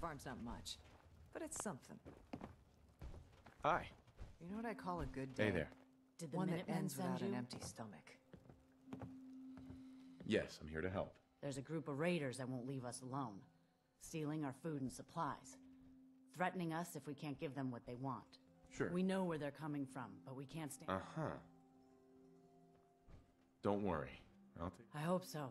Farm's not much, but it's something. Hi. You know what I call a good day? Hey there. Did the One that ends send without you? an empty stomach. Yes, I'm here to help. There's a group of raiders that won't leave us alone, stealing our food and supplies, threatening us if we can't give them what they want. Sure. We know where they're coming from, but we can't stand. Uh-huh. Don't worry. I'll take... I hope so.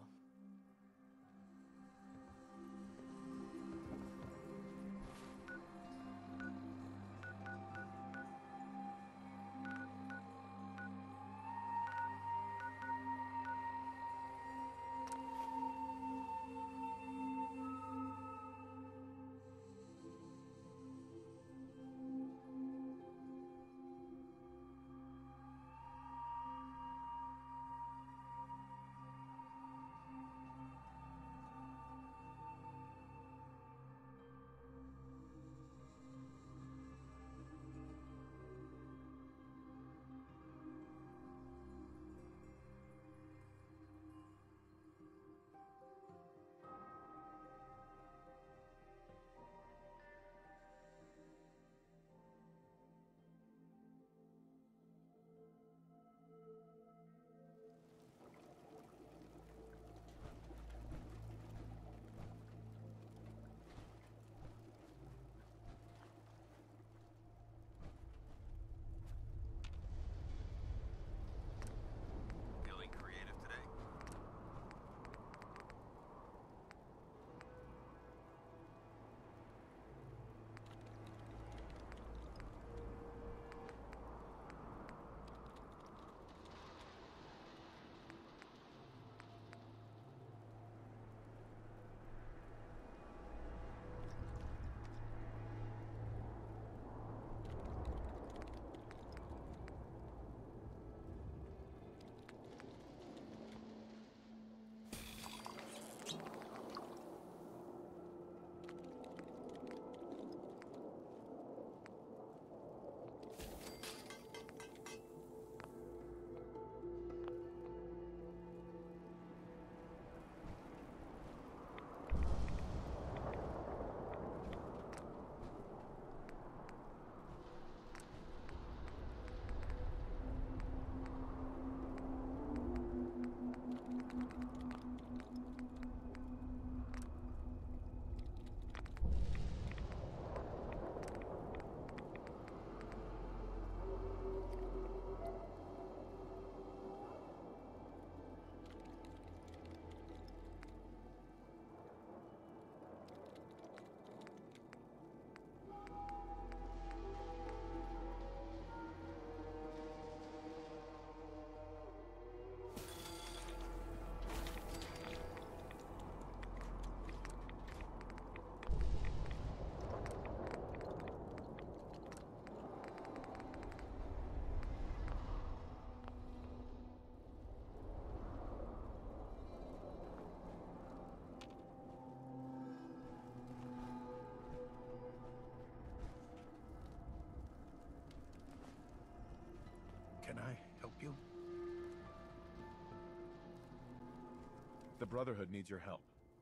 The Brotherhood needs your help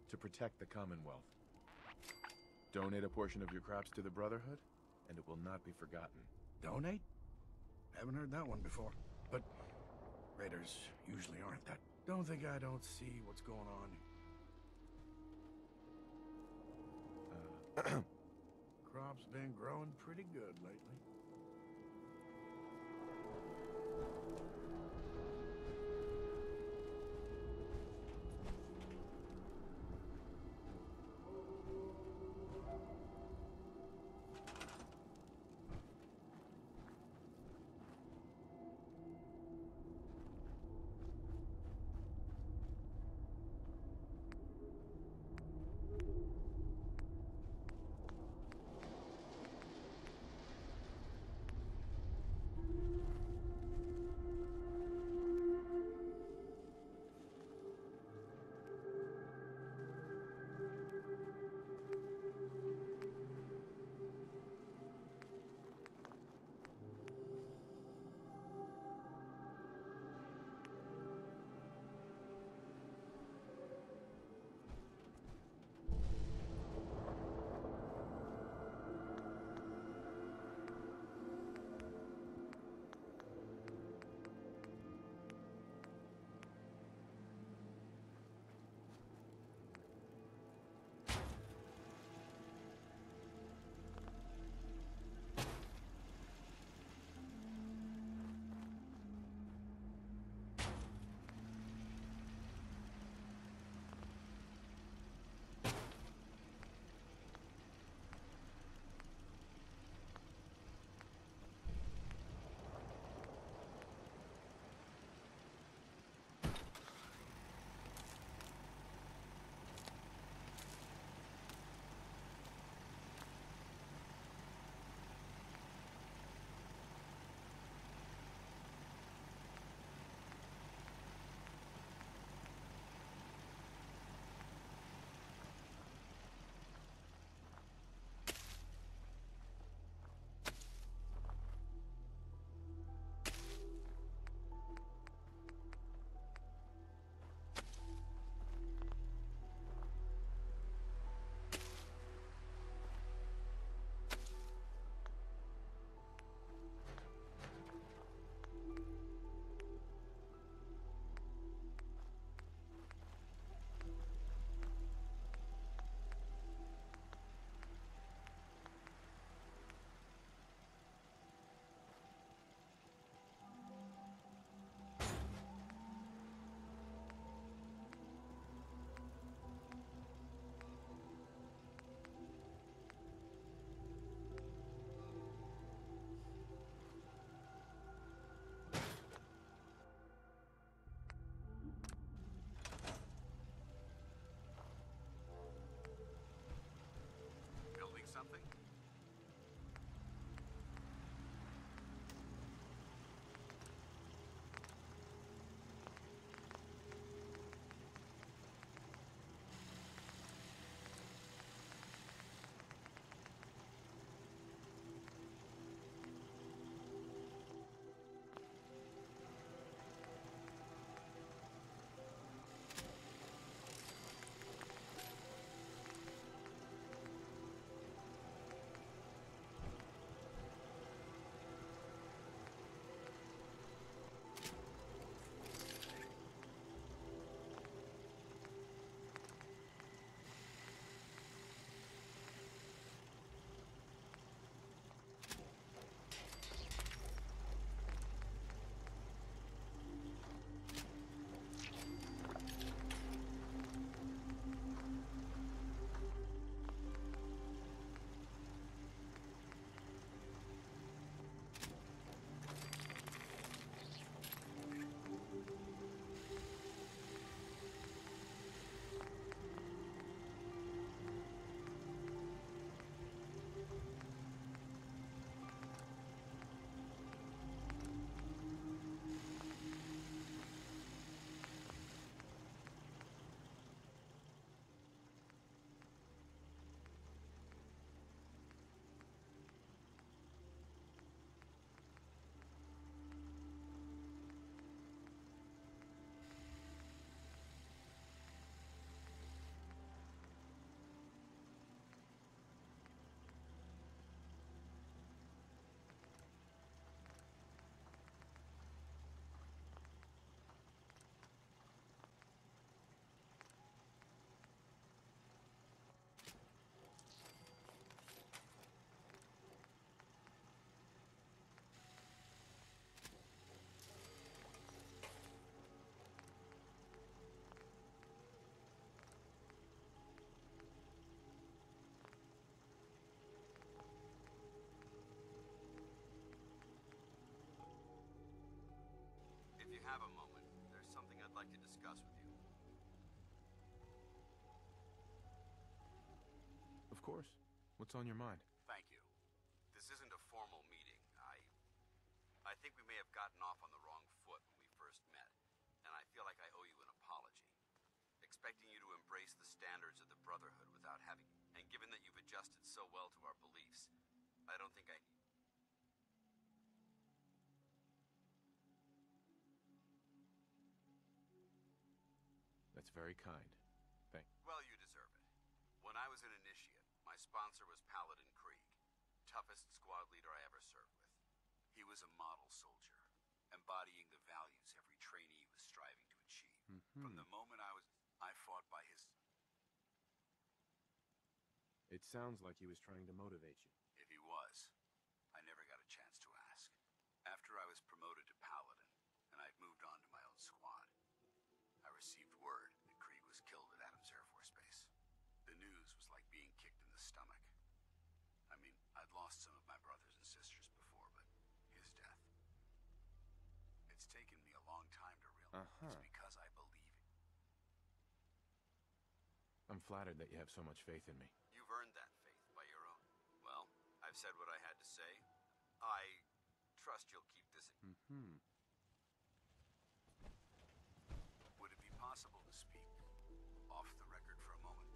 to protect the Commonwealth. Donate a portion of your crops to the Brotherhood, and it will not be forgotten. Donate? Haven't heard that one before. But raiders usually aren't that. Don't think I don't see what's going on. Uh, Crop's been growing pretty good lately. What's on your mind? Thank you. This isn't a formal meeting. I. I think we may have gotten off on the wrong foot when we first met, and I feel like I owe you an apology. Expecting you to embrace the standards of the Brotherhood without having. And given that you've adjusted so well to our beliefs, I don't think I. That's very kind. Thank Well, you deserve it. When I was an initiate, my sponsor was Paladin Krieg, toughest squad leader I ever served with. He was a model soldier, embodying the values every trainee was striving to achieve. Mm-hmm. From the moment I was, I fought by his. It sounds like he was trying to motivate you. If he was, I never got a chance to ask. After I was promoted to Paladin, and I'd moved on to my own squad, I received word that Krieg was killed at Adams Air Force Base. The news was like being kicked in the stomach. I mean, I'd lost some of my brothers and sisters before, but his death. It's taken me a long time to realize Uh-huh. it's because I believe it. I'm flattered that you have so much faith in me. You've earned that faith by your own. Well, I've said what I had to say. I trust you'll keep this. Hmm. Would it be possible to speak off the record for a moment?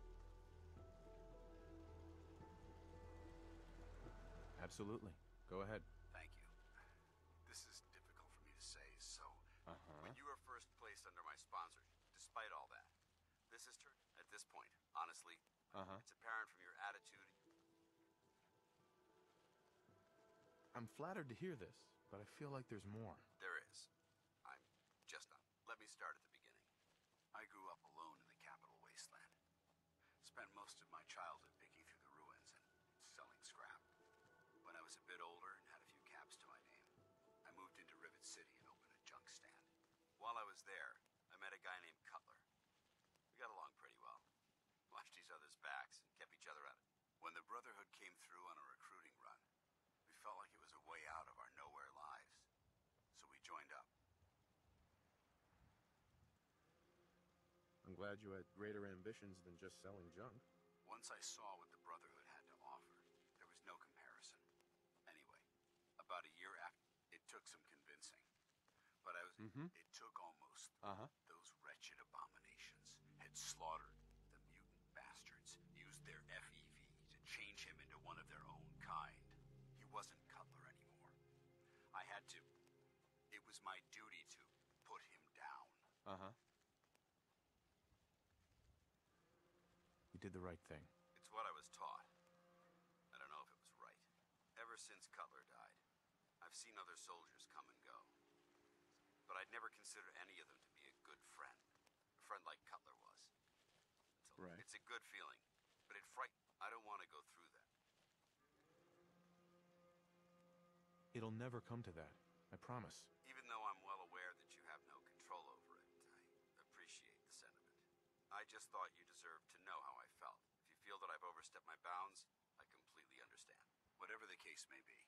Absolutely. Go ahead. Thank you. This is difficult for me to say, so Uh-huh. when you were first placed under my sponsorship, despite all that, this is turned at this point, honestly, Uh-huh. it's apparent from your attitude. I'm flattered to hear this, but I feel like there's more. There is. I'm just not. Let me start at the beginning. I grew up alone in the capital wasteland. Spent most of my childhood picking through the ruins and selling scrap. When I was a bit older and had a few caps to my name, I moved into Rivet City and opened a junk stand. While I was there, I met a guy named Cutler. We got along pretty well. Watched each other's backs and kept each other it. When the Brotherhood came through on a recruiting run, we felt like it was a way out of our nowhere lives. So we joined up. I'm glad you had greater ambitions than just selling junk. Once I saw what the Brotherhood had to offer, there was no comparison. Anyway, about a year after, it took some convincing. But I was. Mhm. It took almost. Uh-huh. Those wretched abominations had slaughtered the mutant bastards, used their FEV to change him into one of their own kind. He wasn't Cutler anymore. I had to. It was my duty to put him down. Uh-huh. You did the right thing. It's what I was taught. I don't know if it was right. Ever since Cutler died, I've seen other soldiers come and go. But I'd never considered any of them to be a good friend. A friend like Cutler was. It's a, Right. It's a good feeling, but it fright. I don't want to go through It'll never come to that. I promise. Even though I'm well aware that you have no control over it, I appreciate the sentiment. I just thought you deserved to know how I felt. If you feel that I've overstepped my bounds, I completely understand. Whatever the case may be.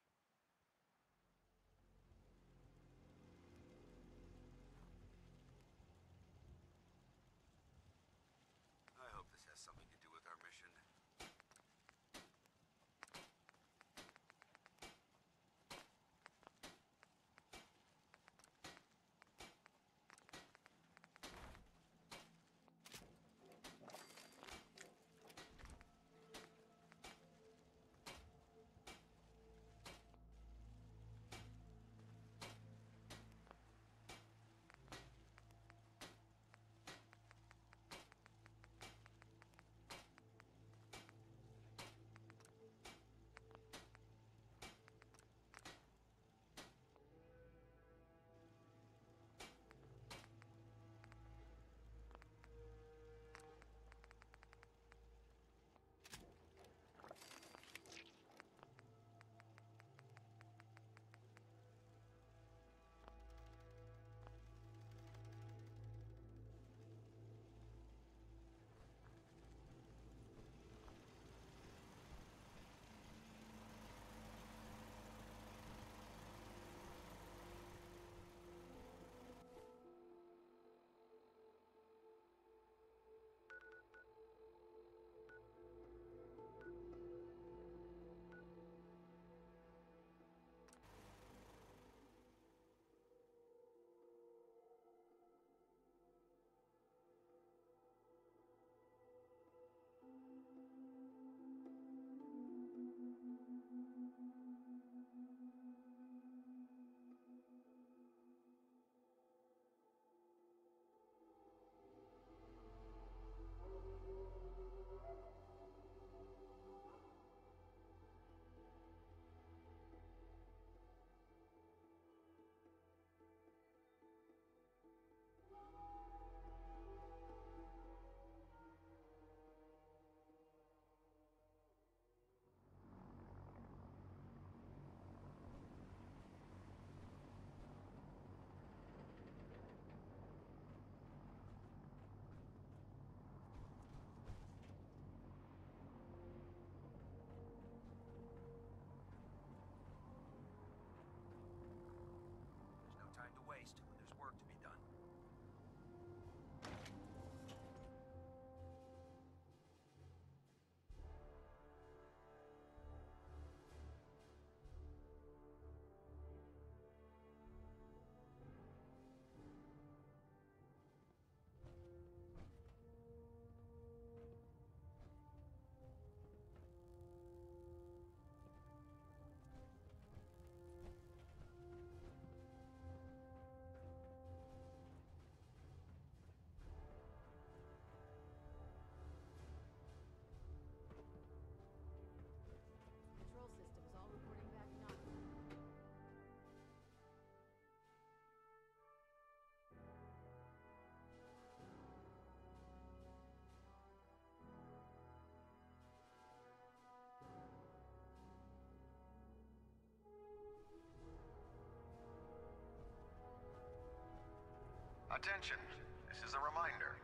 Attention, this is a reminder.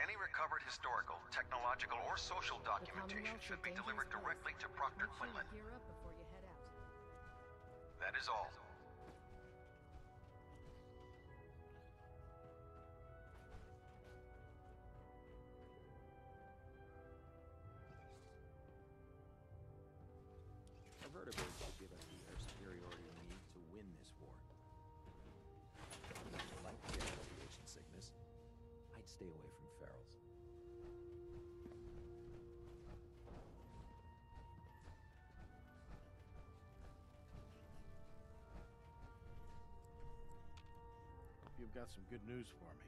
Any recovered historical, technological, or social documentation should be delivered directly to Proctor Quinlan. Gear up before you head out. That is all. Got some good news for me.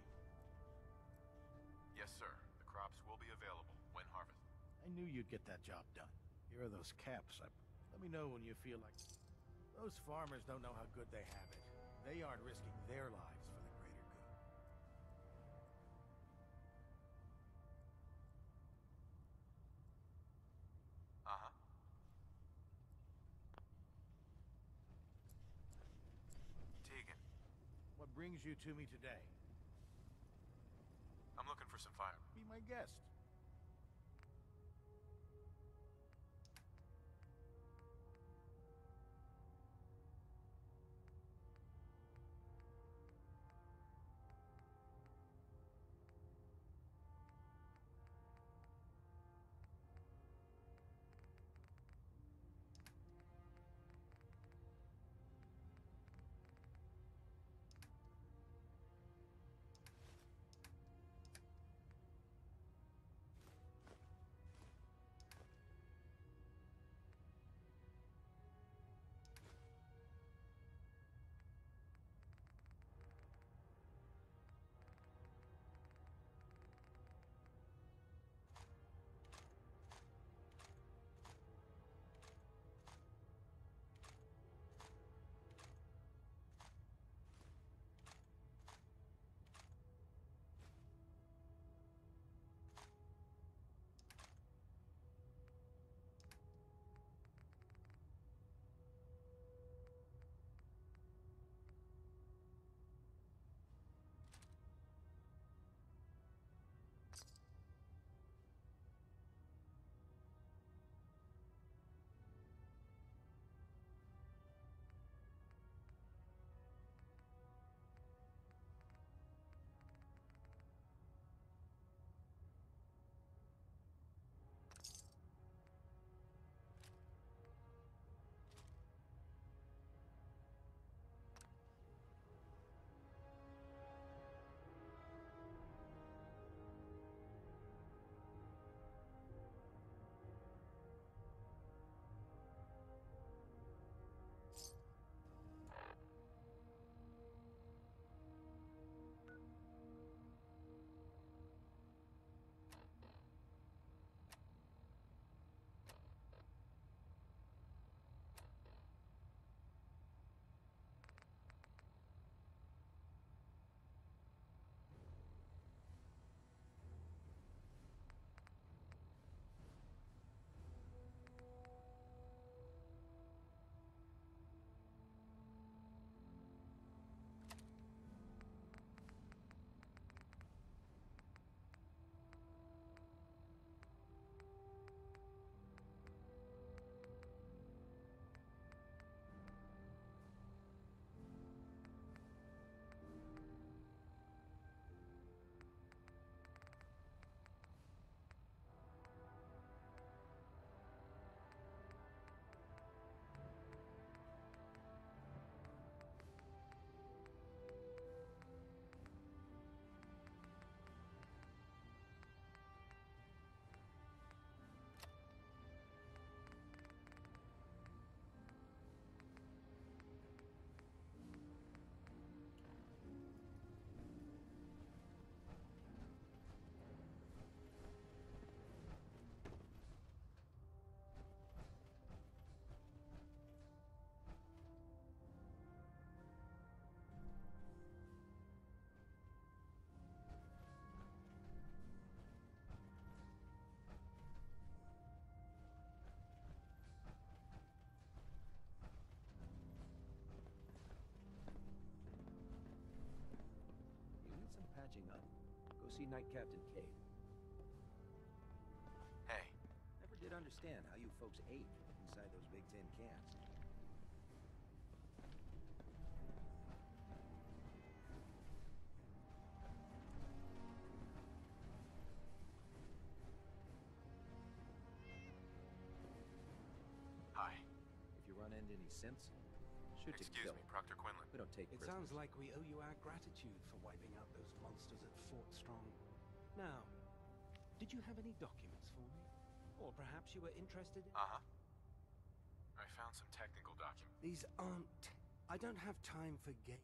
Yes, sir. The crops will be available when harvested. I knew you'd get that job done. Here are those caps. I, let me know when you feel like... Those farmers don't know how good they have it. They aren't risking their lives brings you to me today? I'm looking for some fire. Be my guest. See Knight Captain Cade. Hey, Never did understand how you folks ate inside those big tin cans. Hi. If you run into any synths, shoot to Excuse kill. me, Proctor Quinlan. We don't take It prisoners. sounds like we owe you our gratitude for wiping out those monsters at Fort Strong. Now, did you have any documents for me? Or perhaps you were interested in... Uh-huh. I found some technical documents. These aren't... I don't have time for game.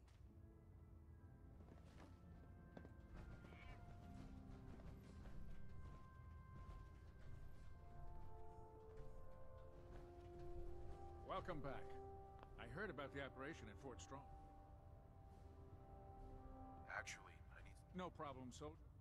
Welcome back. Heard about the operation at Fort Strong. Actually, I need... No problem, soldier.